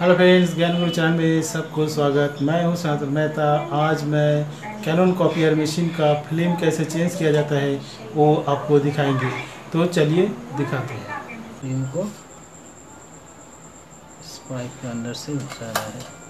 Hello friends ज्ञान गुरु channel में सबको स्वागत। मैं हूँ सनातन मेहता। आज मैं कैनन कॉपियर मशीन का फ़िल्म कैसे चेंज किया जाता है, वो आपको दिखाएँगे। तो चलिए दिखाते हैं। फ़िल्म को स्पाइक के अंदर से उठाना है।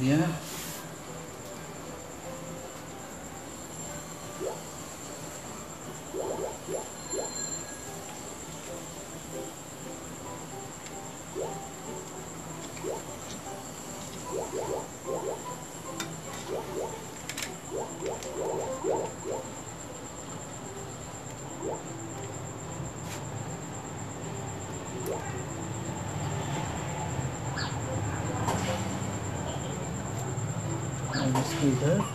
अंदर कर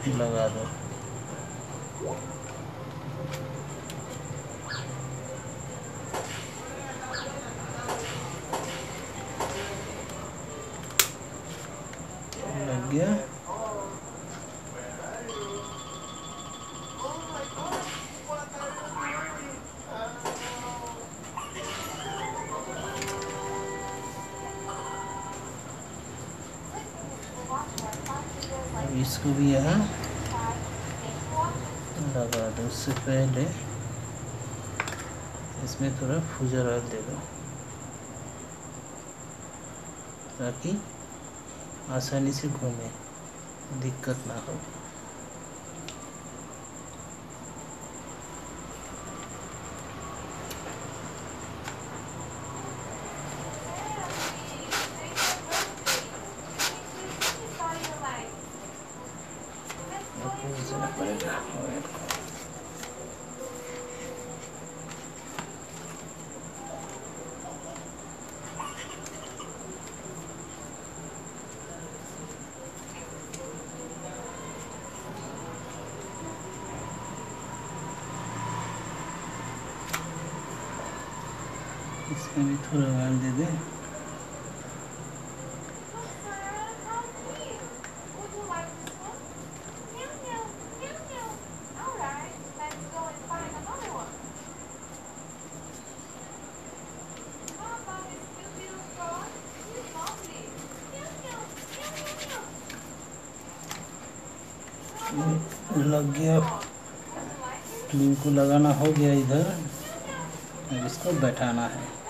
इसको भी यहाँ लगा दो उससे पहले इसमें थोड़ा फूजर ऑयल दे दो, ताकि आसानी से घूमे, दिक्कत ना हो फूजना पड़ेगा ऑयल को इसमें भी थोड़ा ऑयल दे दें लग गया। फ़िल्म को लगाना हो गया इधर। अब इसको बैठाना है।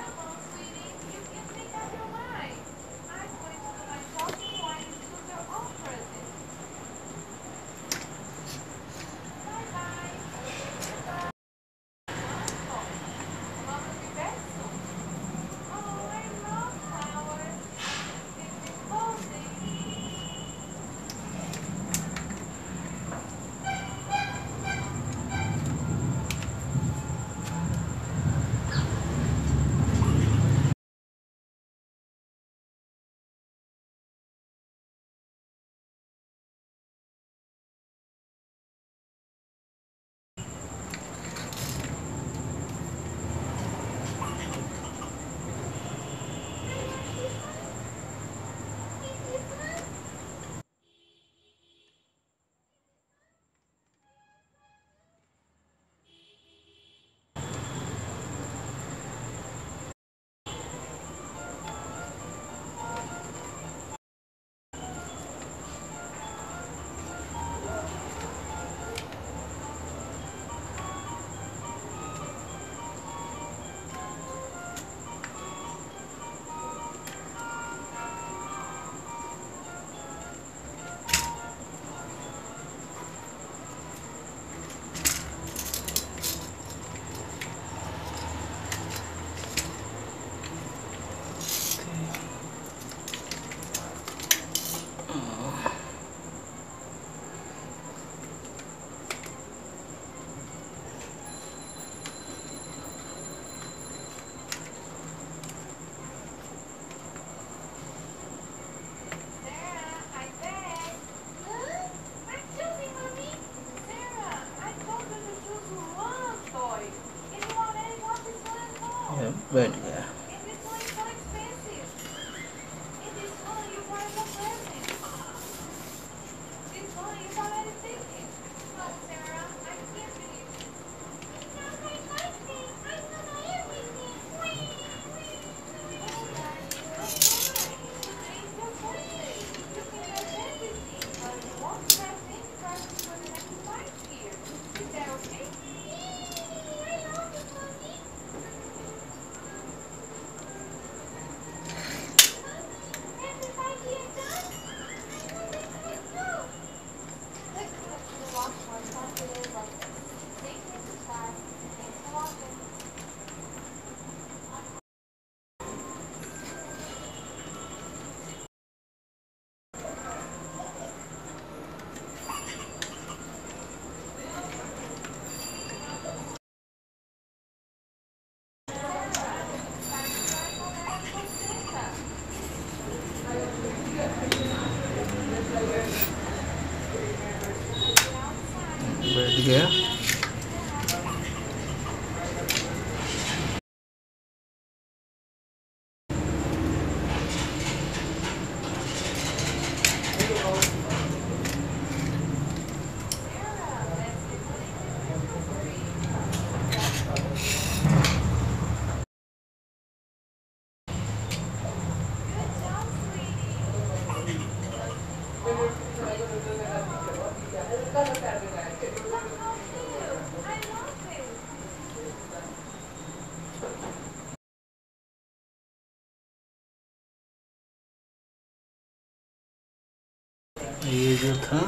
था।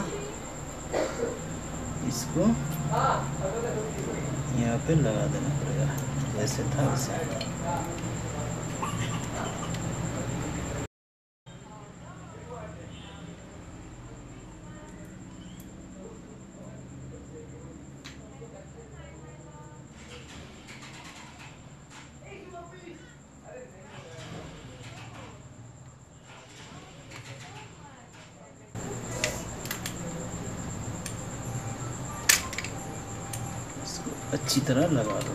इसको यहाँ पे लगा देना पड़ेगा। जैसे था वैसे इसको अच्छी तरह लगा दो।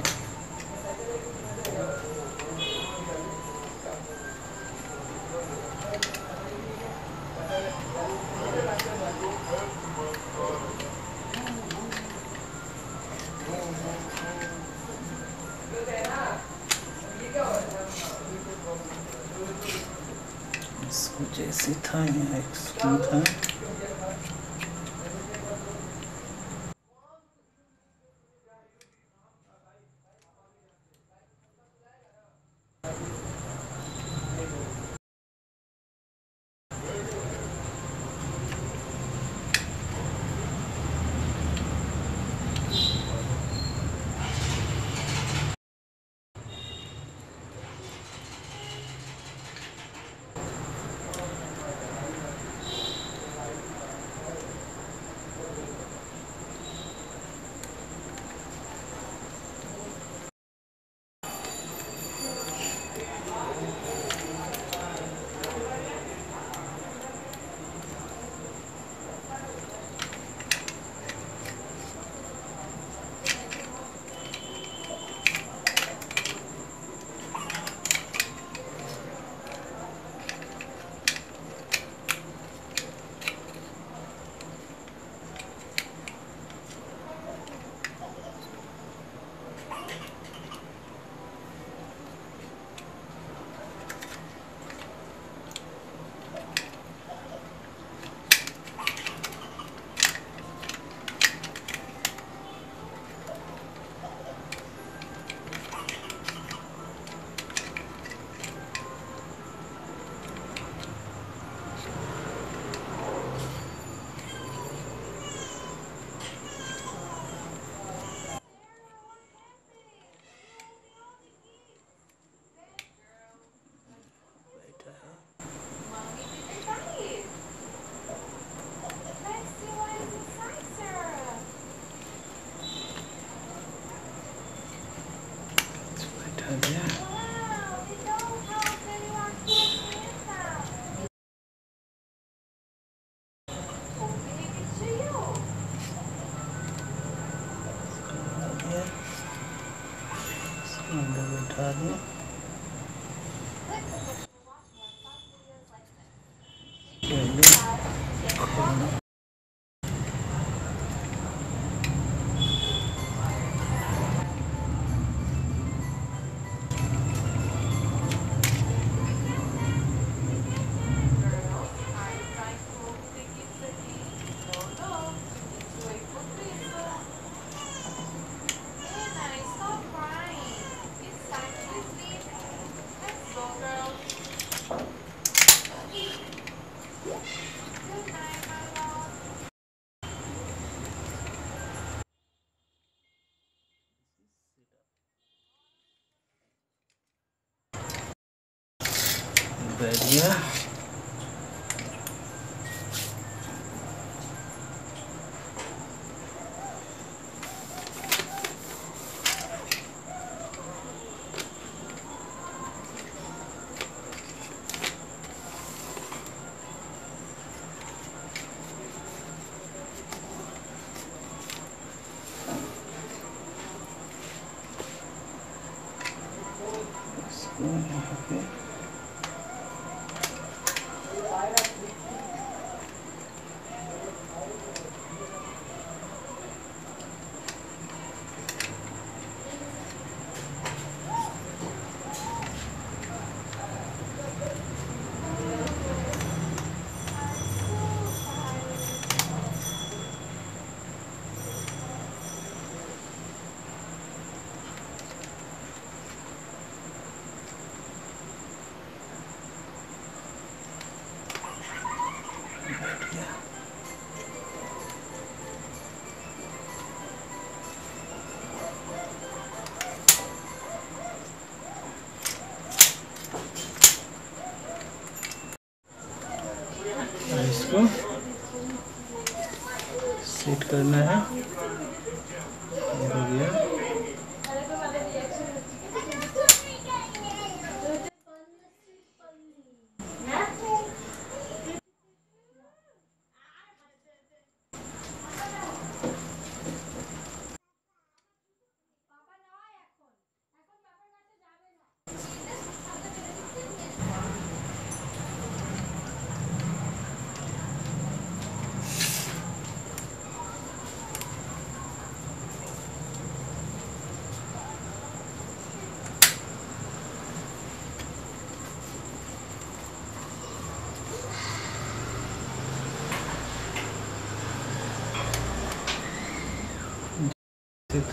बैरिया इसको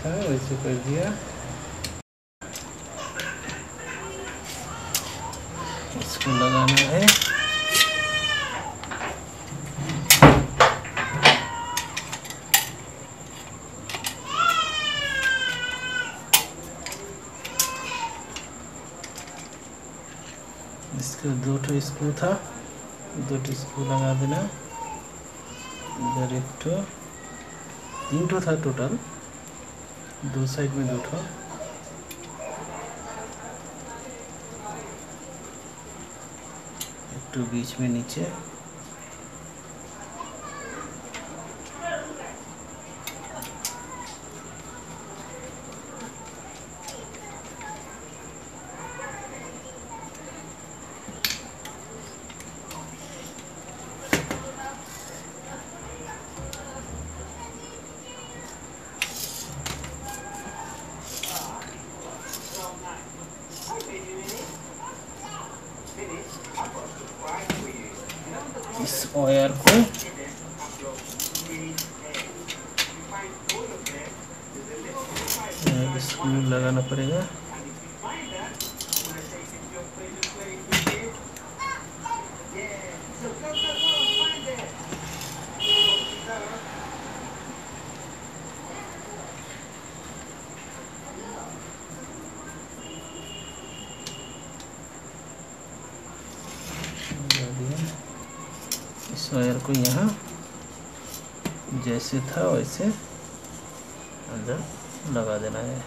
था वैसे कर दिया। इसको लगाना है। इसका दो ठो स्क्रू था। दो ठो स्क्रू लगा देना। इधर एक ठो। तीन ठो था टोटल दो साइड में दो ठो। एक बीच में नीचे इस वायर को यहाँ स्क्रू लगाना पड़ेगा लगा दिया। इस वायर को यहाँ जैसे था वैसे अंदर लगा देना है।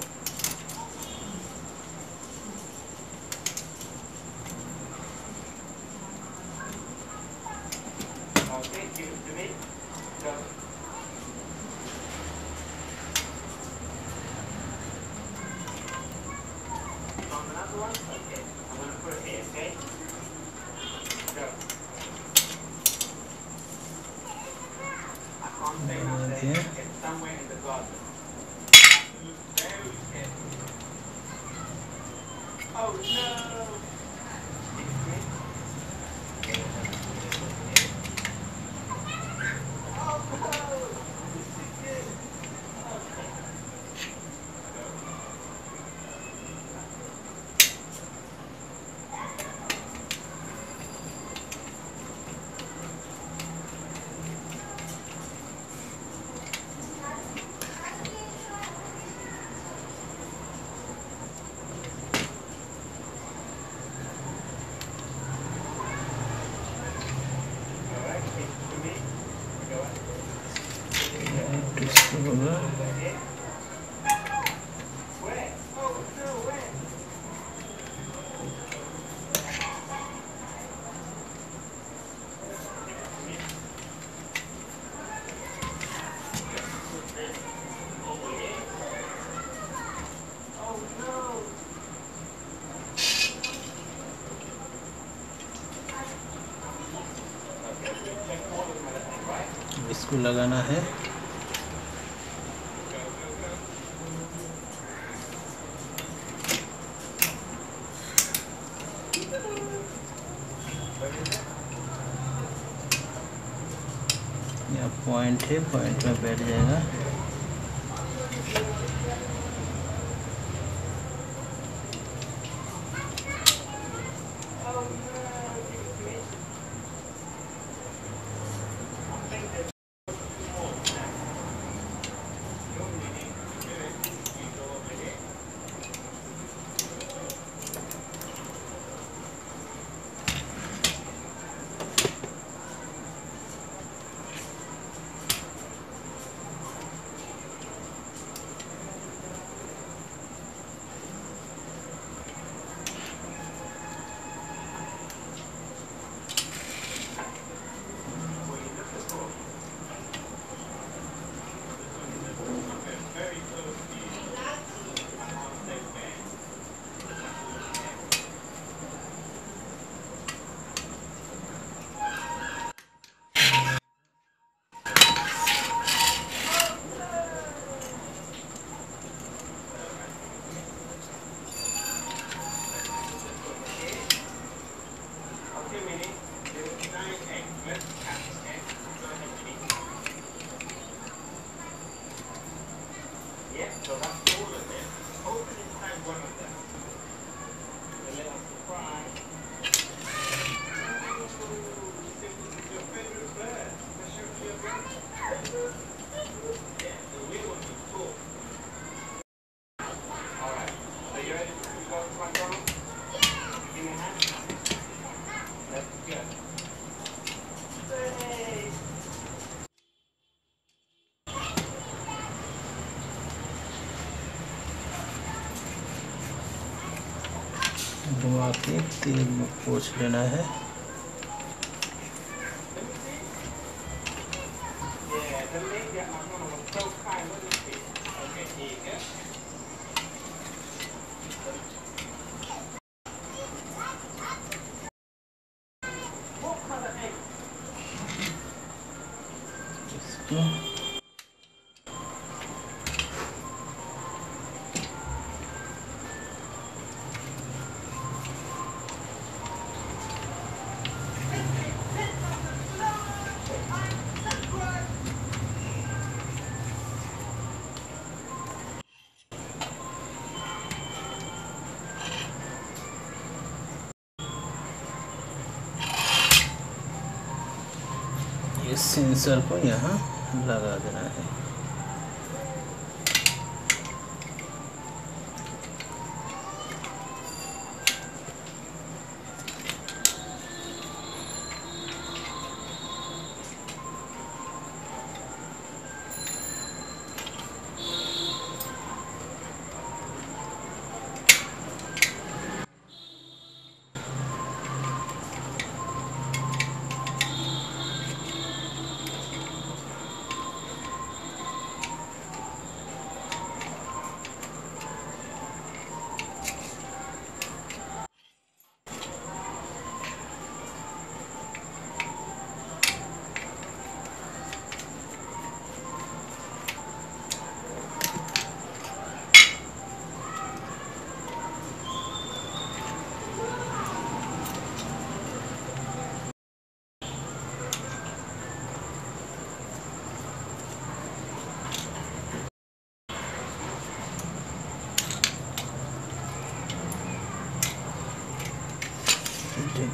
लगाना है। पॉइंट है पॉइंट में बैठ जाएगा। में पोछ लेना है। इसको सेंसर को यहाँ लगा देना है।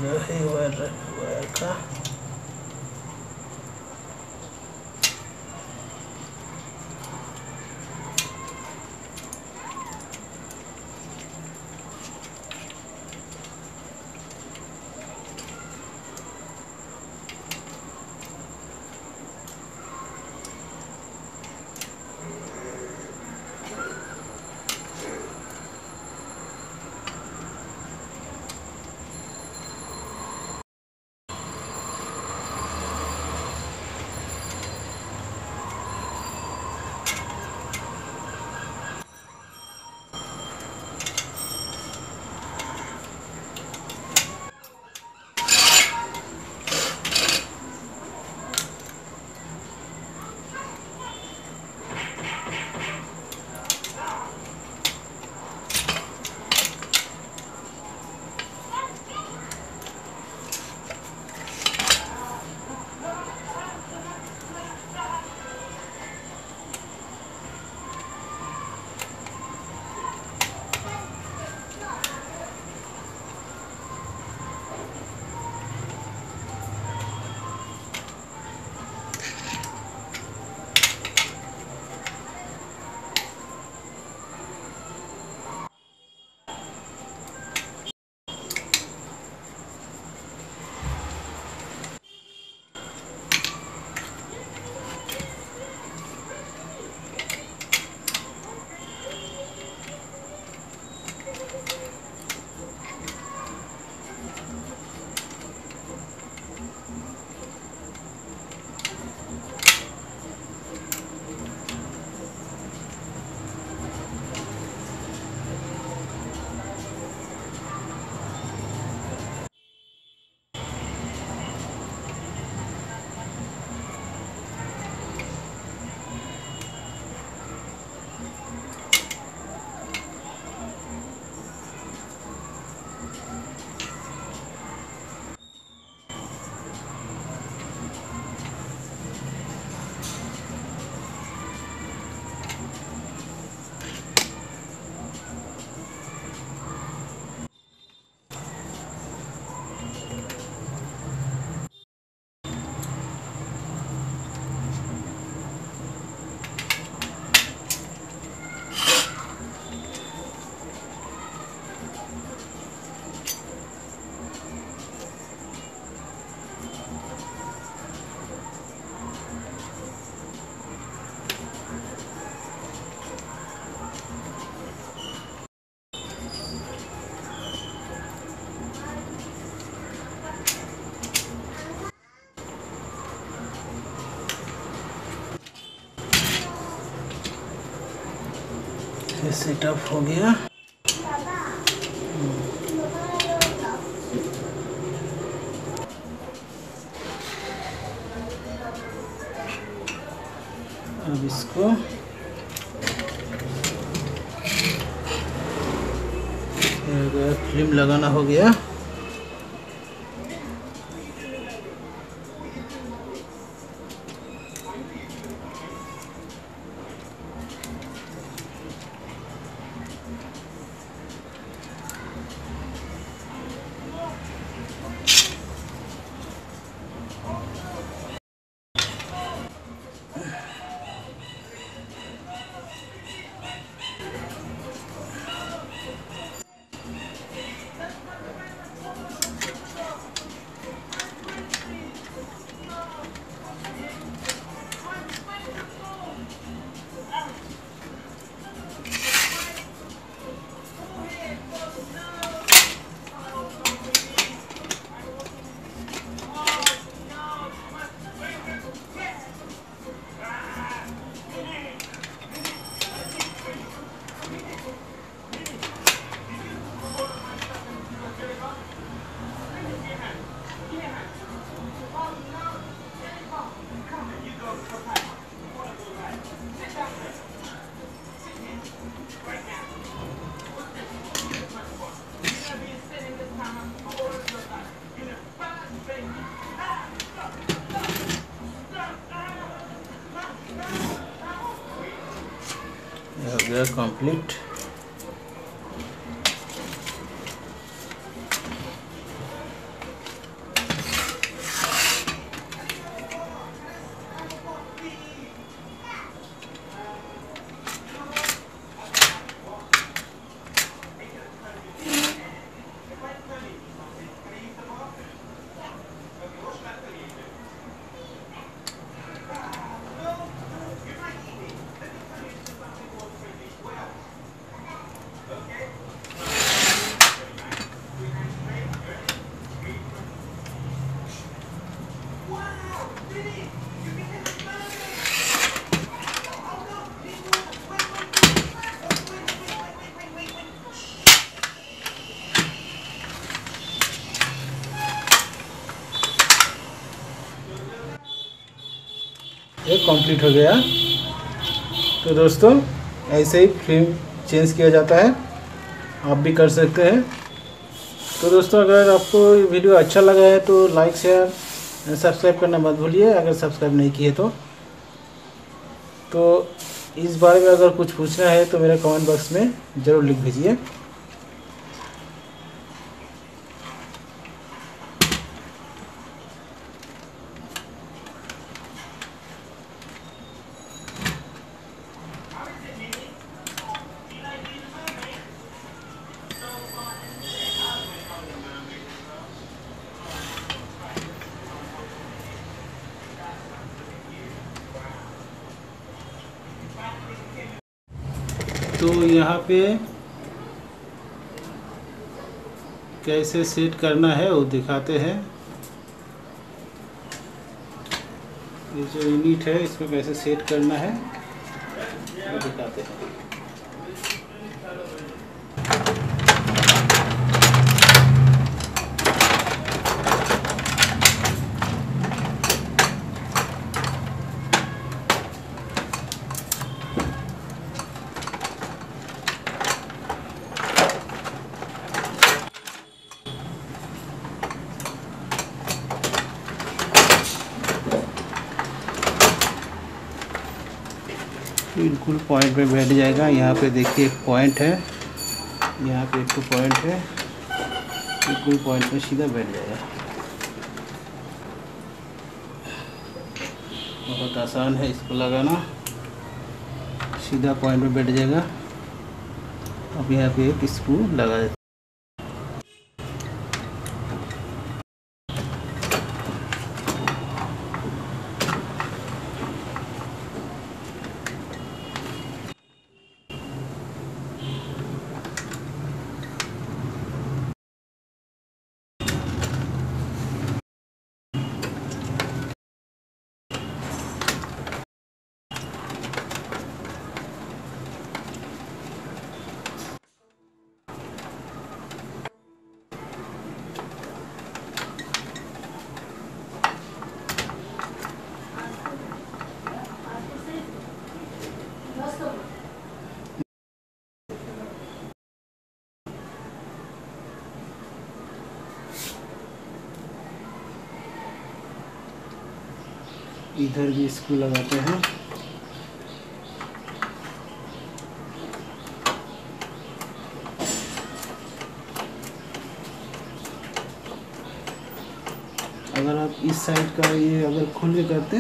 जो है सेटअप हो गया। अब इसको फ़िल्म लगाना हो गया। गया ये कंप्लीट हो गया। तो दोस्तों, ऐसे ही फ़िल्म चेंज किया जाता है। आप भी कर सकते हैं। तो दोस्तों, अगर आपको ये वीडियो अच्छा लगा है तो लाइक शेयर सब्सक्राइब करना मत भूलिए। अगर सब्सक्राइब नहीं किए तो। तो इस बारे में अगर कुछ पूछना है तो मेरे कमेंट बॉक्स में ज़रूर लिख दीजिए तो यहाँ पे कैसे सेट करना है वो दिखाते हैं। ये जो यूनिट है, इसको कैसे सेट करना है वो दिखाते हैं पॉइंट पे बैठ जाएगा। यहाँ पे देखिए एक पॉइंट है। यहाँ पे एक तो पॉइंट है। बिल्कुल पॉइंट पे सीधा बैठ जाएगा। बहुत आसान है इसको लगाना। सीधा पॉइंट पे बैठ जाएगा। अब यहाँ पे एक स्क्रू लगा देते इधर भी स्क्रू लगाते हैं। अगर आप इस साइड का ये अगर खुल के करते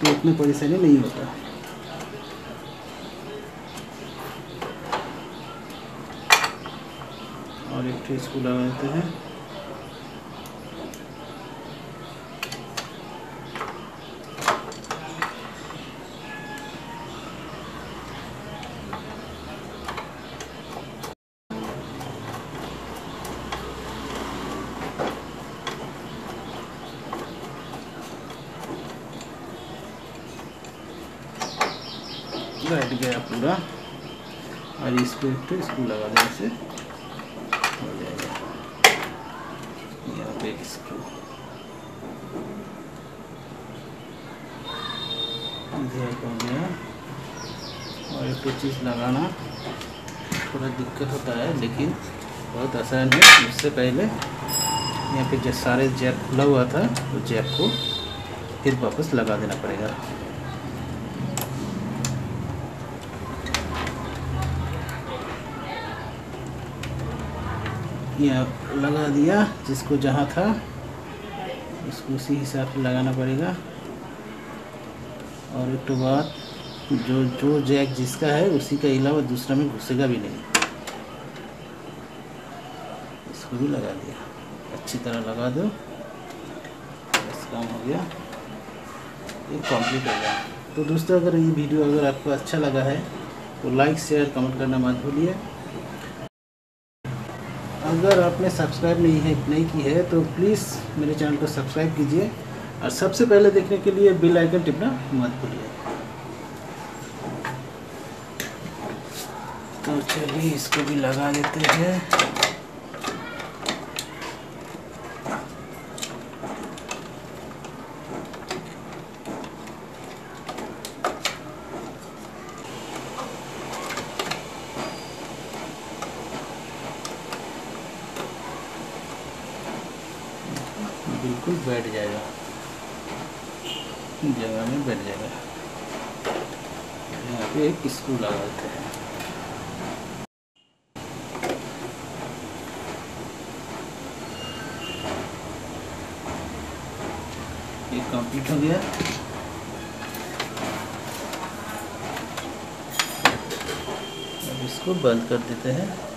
तो उतनी परेशानी नहीं होता। और एक ठे स्क्रू लगा देते हैं बैठ गया पूरा और इसको एक तो स्क्रू लगा देने से हो जाएगा एक स्क्रू इधर और एक तो चीज़ लगाना। थोड़ा दिक्कत होता है, लेकिन बहुत आसान है। उससे पहले यहाँ पे जो सारे जैक खुला हुआ था तो जैक को फिर वापस लगा देना पड़ेगा। यहाँ लगा दिया, जिसको जहाँ था, उसको उसी हिसाब से लगाना पड़ेगा। और एक तो बात, जो जो जैक जिसका है, उसी का अलावा दूसरा में घुसेगा भी नहीं। इसको भी लगा दिया। अच्छी तरह लगा दो। बस काम हो गया। ये कंप्लीट हो गया। तो दोस्तों, अगर ये वीडियो अगर आपको अच्छा लगा है तो लाइक शेयर कमेंट करना मत भूलिए। अगर आपने सब्सक्राइब नहीं है, नहीं की है तो प्लीज़ मेरे चैनल को सब्सक्राइब कीजिए और सबसे पहले देखने के लिए बेल आइकन टिपना मत भूलिए। तो चलिए इसको भी लगा देते हैं बिल्कुल बैठ जाएगा जगह में बैठ जाएगा यहाँ स्क्रू लगा देते हैं। ये कंप्लीट हो गया। अब इसको बंद कर देते हैं।